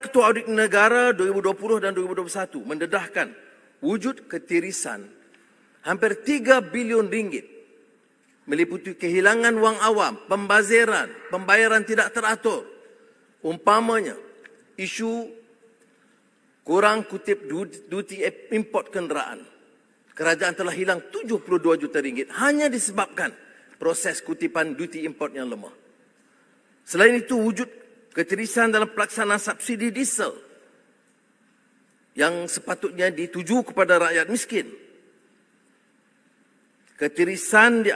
Ketua Audit Negara 2020 dan 2021 mendedahkan wujud ketirisan hampir 3 bilion ringgit meliputi kehilangan wang awam, pembaziran, pembayaran tidak teratur. Umpamanya, isu kurang kutip duty import kenderaan. Kerajaan telah hilang 72 juta ringgit hanya disebabkan proses kutipan duty import yang lemah. Selain itu, wujud ketirisan dalam pelaksanaan subsidi diesel yang sepatutnya dituju kepada rakyat miskin. Ketirisan di